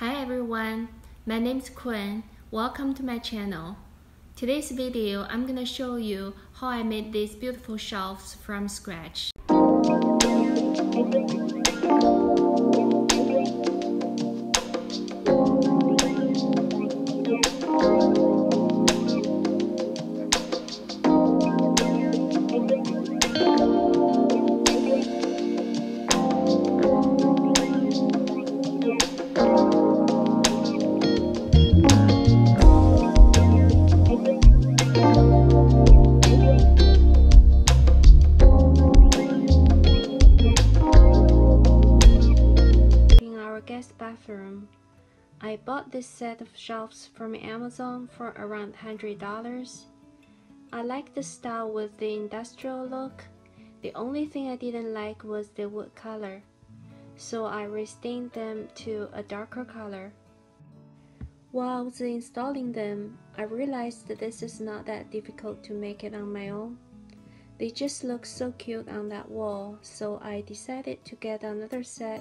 Hi everyone, my name is Kwen. Welcome to my channel. Today's video, I'm gonna show you how I made these beautiful shelves from scratch. This set of shelves from Amazon for around $100. I like the style with the industrial look. The only thing I didn't like was the wood color, so I restained them to a darker color. While I was installing them, I realized that this is not that difficult to make it on my own. They just look so cute on that wall, so I decided to get another set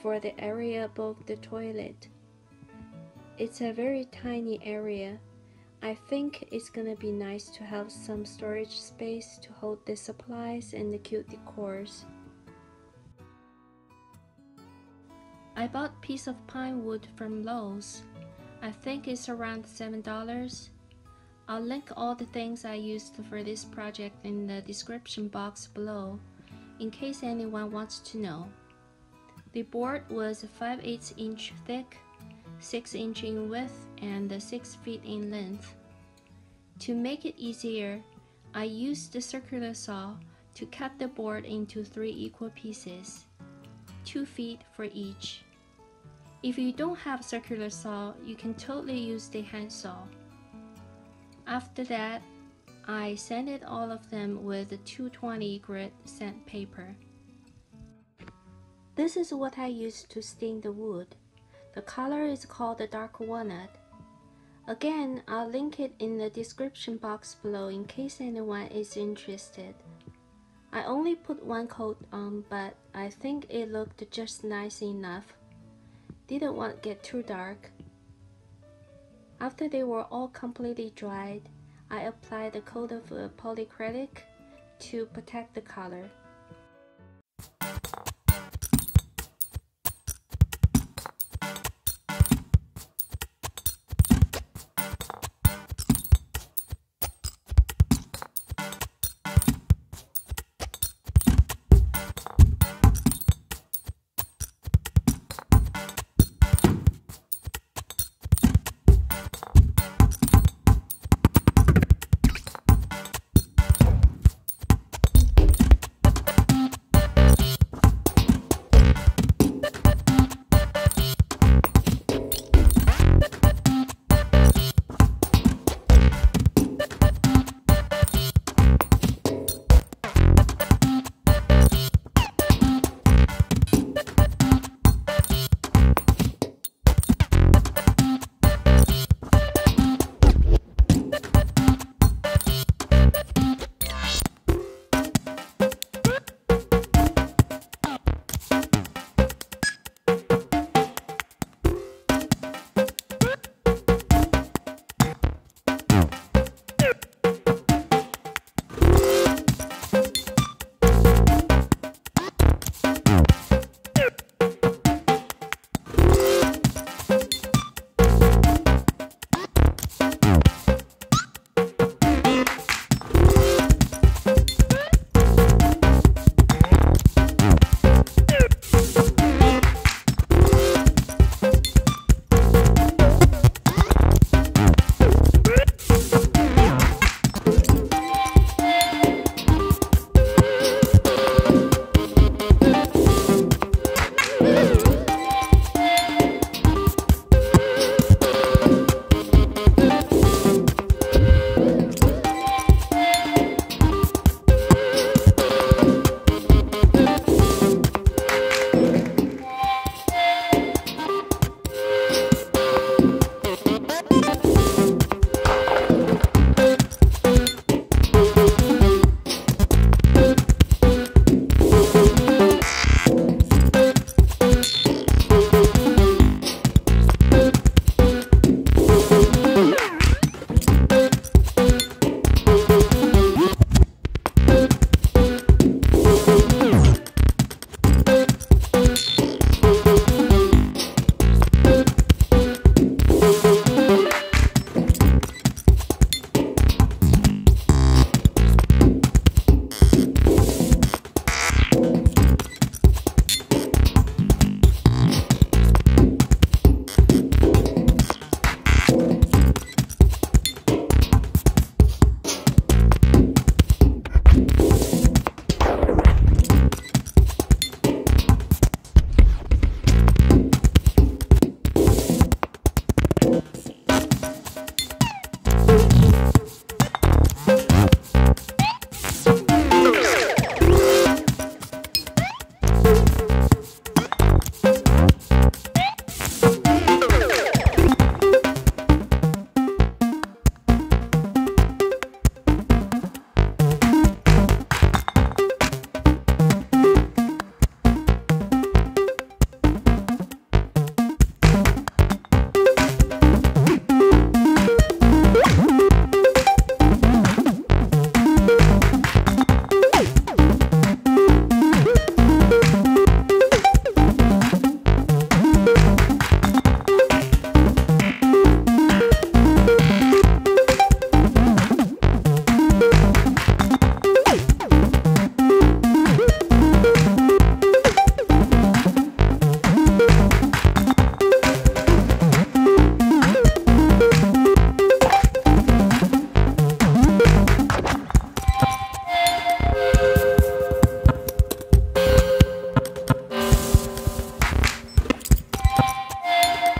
for the area above the toilet. It's a very tiny area. I think it's gonna be nice to have some storage space to hold the supplies and the cute decors. I bought a piece of pine wood from Lowe's. I think it's around $7. I'll link all the things I used for this project in the description box below in case anyone wants to know. The board was 5 8 inch thick, 6 inch in width, and 6 feet in length. To make it easier, I used the circular saw to cut the board into three equal pieces, 2 feet for each. If you don't have circular saw, you can totally use the hand saw. After that, I sanded all of them with 220 grit sandpaper. This is what I used to stain the wood. The color is called the dark walnut. Again, I'll link it in the description box below in case anyone is interested. I only put one coat on, but I think it looked just nice enough. Didn't want to get too dark. After they were all completely dried, I applied a coat of polycrylic to protect the color.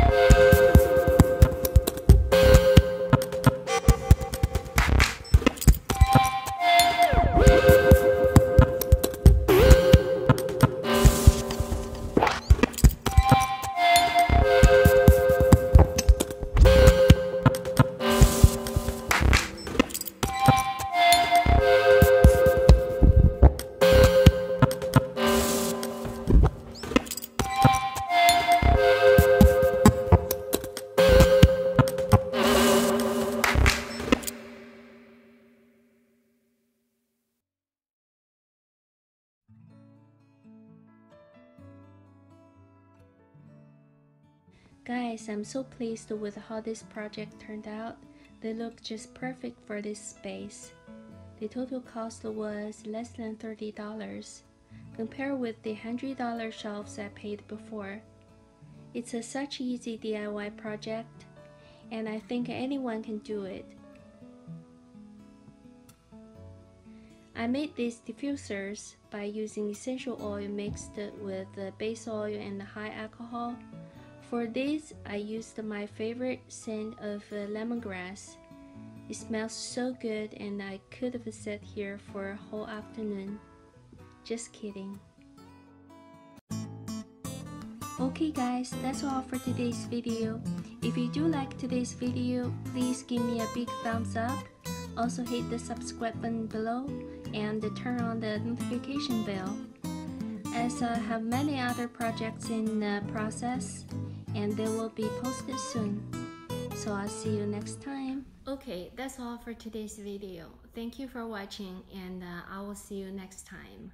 Bye. Guys, I'm so pleased with how this project turned out. They look just perfect for this space. The total cost was less than $30, compared with the $100 shelves I paid before. It's a such easy DIY project, and I think anyone can do it. I made these diffusers by using essential oil mixed with base oil and high alcohol for this, I used my favorite scent of uh, lemongrass. It smells so good and I could have sat here for a whole afternoon. Just kidding. Okay guys, that's all for today's video. If you do like today's video, please give me a big thumbs up. Also hit the subscribe button below and turn on the notification bell. As I have many other projects in the process, and they will be posted soon. So I'll see you next time. Okay, that's all for today's video. Thank you for watching and uh, I will see you next time.